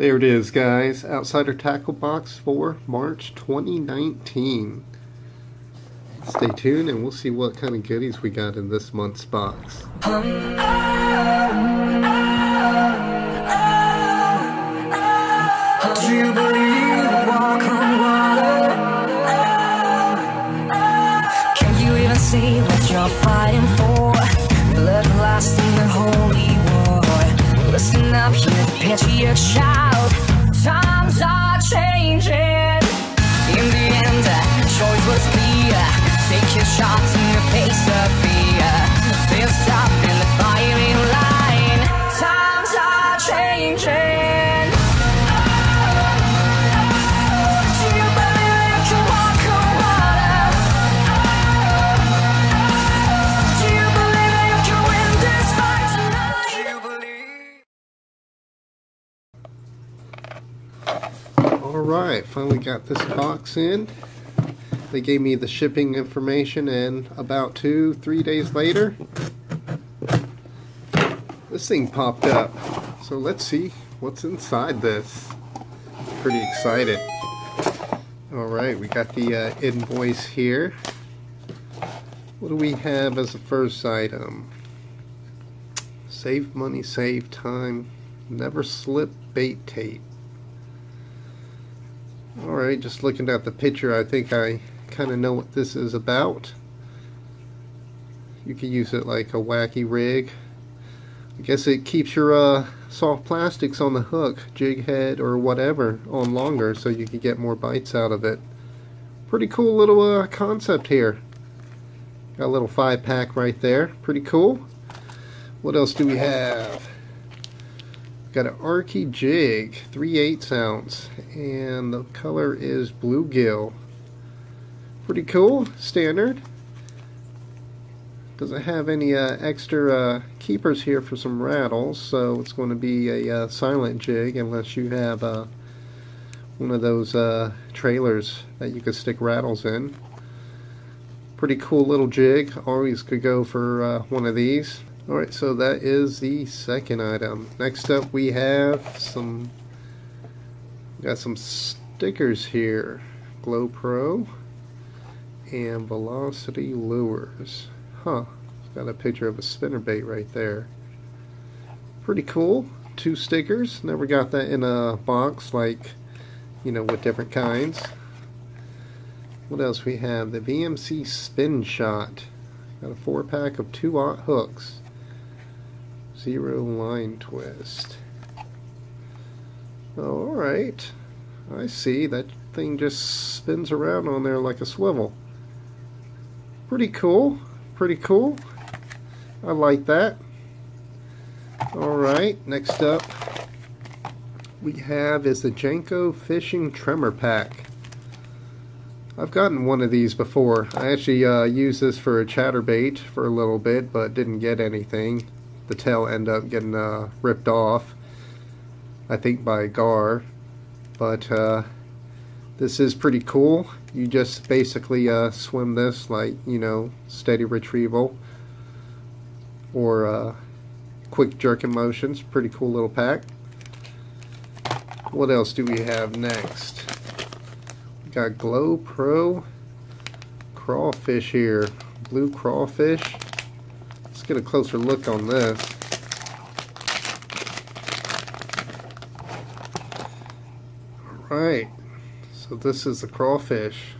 There it is, guys. Outsider Tackle Box for March 2019. Stay tuned and we'll see what kind of goodies we got in this month's box. Lasting the holy war. Listen up. Times are changing. In the end, choice was clear. Take your shots in the face of fear. Fist up Alright, finally got this box in. They gave me the shipping information and about two, three days later, this thing popped up. So let's see what's inside this. Pretty excited. Alright, we got the uh, invoice here. What do we have as the first item? Save money, save time, never slip bait tape. Alright, just looking at the picture, I think I kind of know what this is about. You can use it like a wacky rig. I guess it keeps your uh, soft plastics on the hook, jig head or whatever, on longer so you can get more bites out of it. Pretty cool little uh, concept here. Got a little five pack right there. Pretty cool. What else do we have? Got an Arkie jig, 3 8 ounce, and the color is bluegill. Pretty cool, standard. Doesn't have any uh, extra uh, keepers here for some rattles, so it's going to be a uh, silent jig unless you have uh, one of those uh, trailers that you could stick rattles in. Pretty cool little jig, always could go for uh, one of these. Alright, so that is the second item. Next up we have some got some stickers here. GloPro and Velocity Lures. Huh. Got a picture of a spinnerbait right there. Pretty cool. Two stickers. Never got that in a box like, you know, with different kinds. What else we have? The VMC Spinshot. Got a four pack of 2 aught hooks. Zero line twist. Alright. I see. That thing just spins around on there like a swivel. Pretty cool. Pretty cool. I like that. Alright, next up we have is the Jenko Fishing Tremor Pack. I've gotten one of these before. I actually uh, used this for a chatterbait for a little bit, but didn't get anything. The tail end up getting uh, ripped off, I think by Gar. But uh, this is pretty cool. You just basically uh, swim this like, you know, steady retrieval or uh, quick jerking motions. Pretty cool little pack. What else do we have next? We got GloPro crawfish here. Blue crawfish. Get a closer look on this. Alright, so this is the crawfish.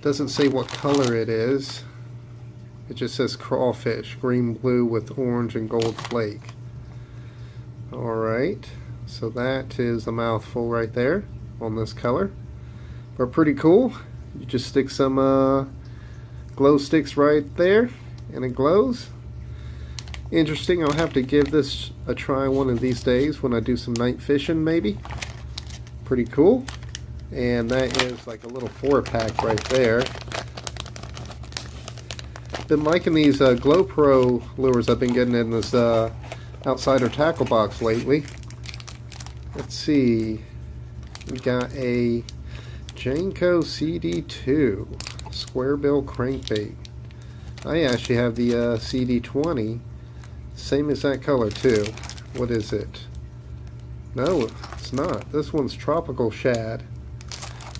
Doesn't say what color it is. It just says crawfish, green, blue with orange and gold flake. Alright, so that is a mouthful right there on this color. But pretty cool. You just stick some uh, glow sticks right there and it glows. Interesting, I'll have to give this a try one of these days when I do some night fishing maybe. Pretty cool. And that is like a little four pack right there. Been liking these uh, GloPro lures I've been getting in this uh, Outsider tackle box lately. Let's see. We got a Jenko CD2 square bill crankbait. I actually have the uh, CD20. Same as that color too. What is it? No, it's not. This one's tropical shad.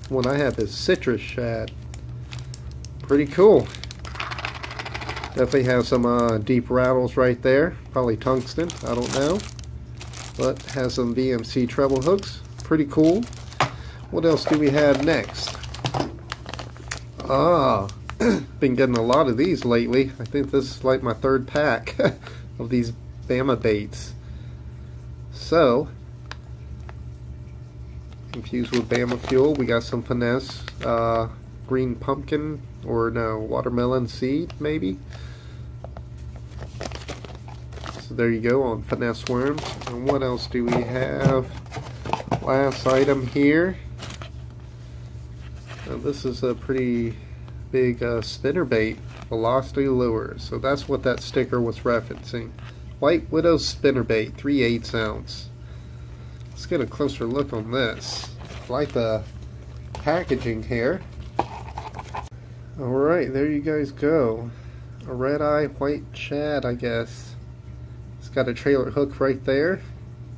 one I have is citrus shad. Pretty cool. Definitely have some uh, deep rattles right there. Probably tungsten, I don't know. But has some VMC treble hooks. Pretty cool. What else do we have next? Ah, been getting a lot of these lately. I think this is like my third pack of these Bama baits. So, infused with Bama fuel, we got some finesse uh, green pumpkin or no watermelon seed maybe. So there you go on finesse worms. And what else do we have? Last item here. Now this is a pretty big uh, spinner bait velocity lure. So that's what that sticker was referencing. White Widow spinnerbait, 3 8 ounce. Let's get a closer look on this. I like the packaging here. Alright, there you guys go. A red eye white shad, I guess. It's got a trailer hook right there.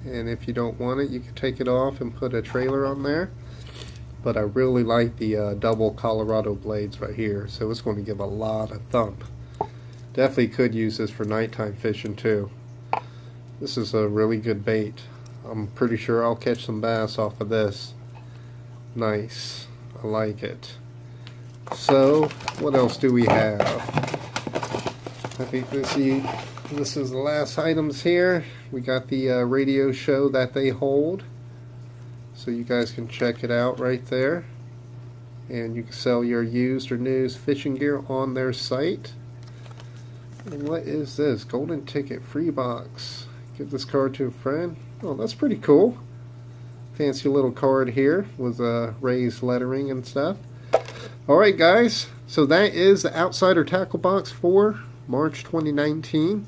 And if you don't want it, you can take it off and put a trailer on there. But I really like the uh, double Colorado blades right here, so it's going to give a lot of thump. Definitely could use this for nighttime fishing too. This is a really good bait. I'm pretty sure I'll catch some bass off of this. Nice. I like it. So, what else do we have? I think this, this is the last items here. We got the uh, radio show that they hold. So you guys can check it out right there. And you can sell your used or new fishing gear on their site. What is this? Golden ticket free box. Give this card to a friend. Oh, that's pretty cool. Fancy little card here with uh, raised lettering and stuff. Alright guys, so that is the Outsider Tackle Box for March 2019.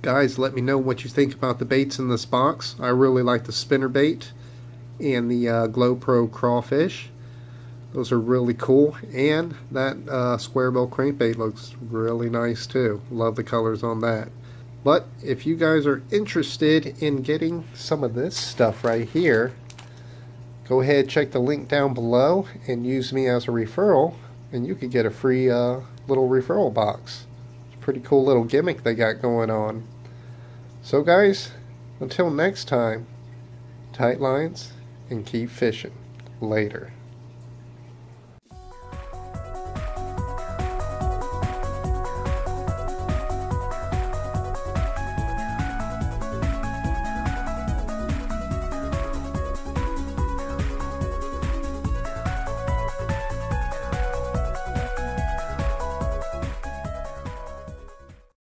Guys, let me know what you think about the baits in this box. I really like the spinner bait and the uh, GloPro crawfish. Those are really cool. And that uh, square bill crankbait looks really nice too. Love the colors on that. But if you guys are interested in getting some of this stuff right here, go ahead check the link down below and use me as a referral and you could get a free uh, little referral box. It's a pretty cool little gimmick they got going on. So guys, until next time, tight lines and keep fishing. Later.